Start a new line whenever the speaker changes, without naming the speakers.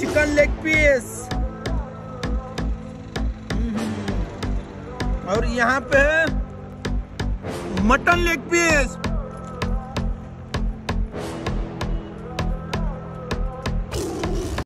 chicken leg piece और यहाँ पे है मटन लेग पीस